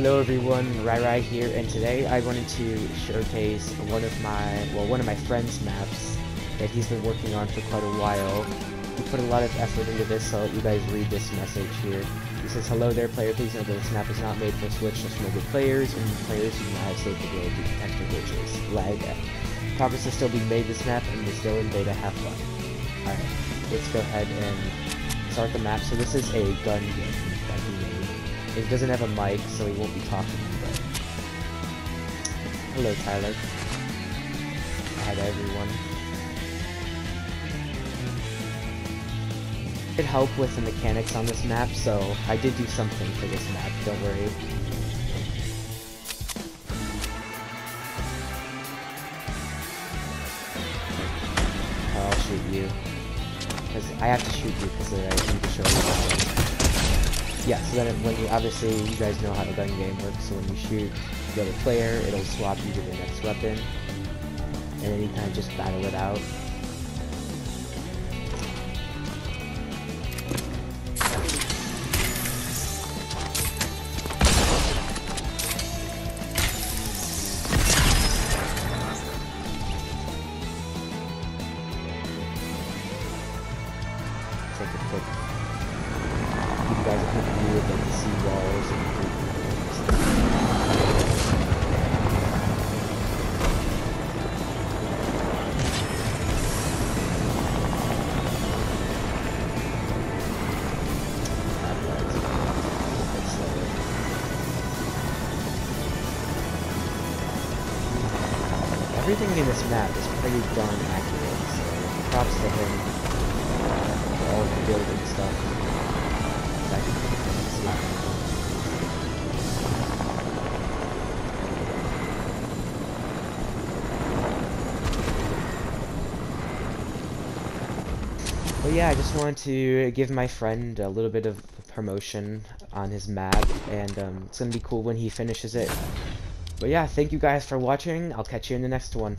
Hello everyone, RyRy here, and today I wanted to showcase one of my, well, one of my friend's maps that he's been working on for quite a while. He put a lot of effort into this, so I'll let you guys read this message here. He says, Hello there player, please know that this map is not made for Switch, just mobile players, and players who do not have safe ability to detect the glitches. Lag. Progress is still being made this map, and is still in beta, have fun. Alright, let's go ahead and start the map. So this is a gun game. It doesn't have a mic, so he won't be talking, but... Hello, Tyler. Hi to everyone. I It help with the mechanics on this map, so I did do something for this map, don't worry. I'll shoot you. Because I have to shoot you because I need to show you yeah, so then when you, obviously, you guys know how the gun game works, so when you shoot the other player, it'll swap you to the next weapon, and then you kind of just battle it out. Take a quick guys like the Everything in this map is pretty darn accurate, so props to him. All the building stuff. But yeah, I just wanted to give my friend a little bit of promotion on his map, and um, it's gonna be cool when he finishes it. But yeah, thank you guys for watching. I'll catch you in the next one.